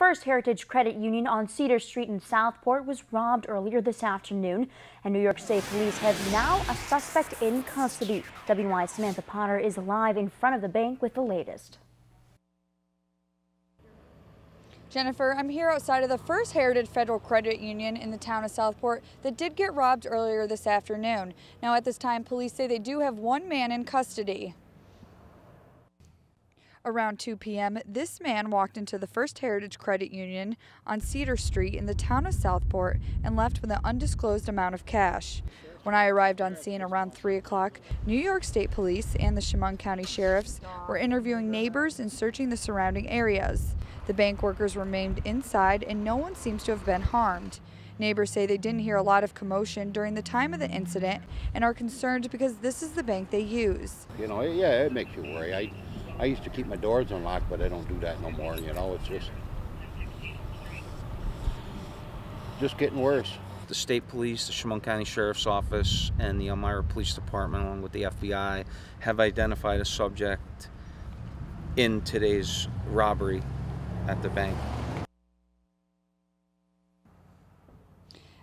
First Heritage Credit Union on Cedar Street in Southport was robbed earlier this afternoon, and New York State Police have now a suspect in custody. WENY's Samantha Potter is live in front of the bank with the latest. Jennifer, I'm here outside of the First Heritage Federal Credit Union in the town of Southport that did get robbed earlier this afternoon. Now at this time, police say they do have one man in custody. Around 2 p.m., this man walked into the First Heritage Credit Union on Cedar Street in the town of Southport and left with an undisclosed amount of cash. When I arrived on scene around 3 o'clock, New York State Police and the Chemung County Sheriffs were interviewing neighbors and searching the surrounding areas. The bank workers remained inside and no one seems to have been harmed. Neighbors say they didn't hear a lot of commotion during the time of the incident and are concerned because this is the bank they use. You know, yeah, it makes you worry. I I used to keep my doors unlocked, but I don't do that no more. You know, it's just just getting worse. The state police, the Chemung County Sheriff's Office, and the Elmira Police Department, along with the FBI, have identified a subject in today's robbery at the bank.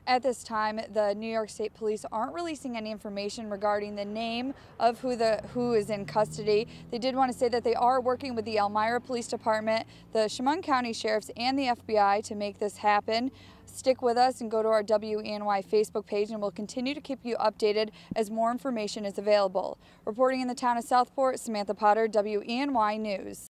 At this time, the New York State Police aren't releasing any information regarding the name of who the who is in custody. They did want to say that they are working with the Elmira Police Department, the Chemung County Sheriffs, and the FBI to make this happen. Stick with us and go to our WENY Facebook page and we'll continue to keep you updated as more information is available. Reporting in the town of Southport, Samantha Potter, WENY News.